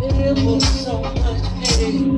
emoção, mas